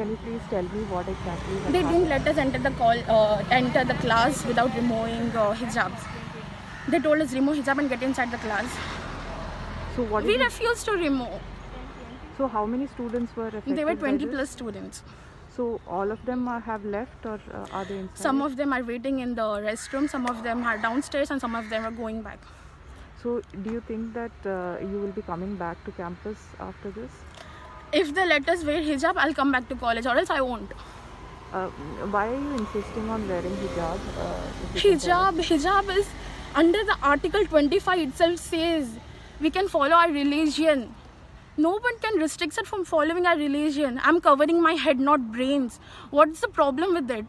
can you please tell me what exactly They happened? didn't let us enter the call, uh, enter the class without removing uh, hijabs. They told us remove hijab and get inside the class. So what We refused to remove. So how many students were affected? They were 20 plus students. So all of them are, have left or uh, are they inside? Some of them are waiting in the restroom, some of them are downstairs, and some of them are going back. So do you think that uh, you will be coming back to campus after this? If they let us wear hijab, I'll come back to college, or else I won't. Uh, why are you insisting on wearing hijab? Uh, if you can tell us? Hijab, hijab is under the Article 25 itself says we can follow our religion. No one can restrict us from following our religion. I'm covering my head, not brains. What's the problem with it?